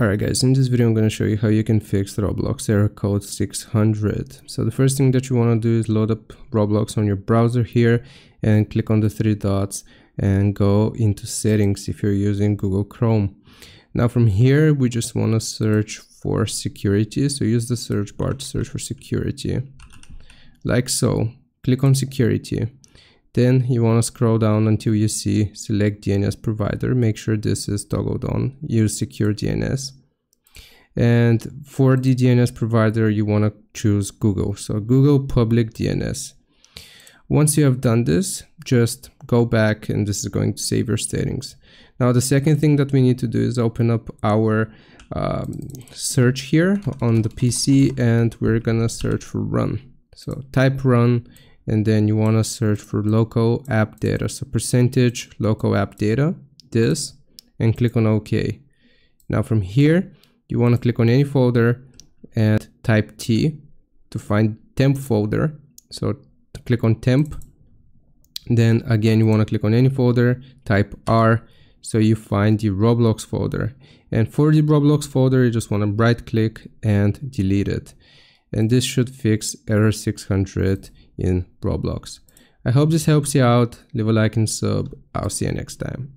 Alright guys, in this video I'm going to show you how you can fix Roblox error code 600. So the first thing that you want to do is load up Roblox on your browser here and click on the three dots and go into settings if you're using Google Chrome. Now from here we just want to search for security, so use the search bar to search for security. Like so, click on security. Then you want to scroll down until you see select DNS provider. Make sure this is toggled on. Use secure DNS. And for the DNS provider, you want to choose Google. So Google public DNS. Once you have done this, just go back and this is going to save your settings. Now the second thing that we need to do is open up our um, search here on the PC and we're gonna search for run. So type run and then you want to search for local app data. So percentage local app data this and click on ok. Now from here you want to click on any folder and type t to find temp folder. So click on temp then again you want to click on any folder type r so you find the roblox folder. And for the roblox folder you just want to right click and delete it. And this should fix error 600 in Roblox. I hope this helps you out. Leave a like and sub. I'll see you next time.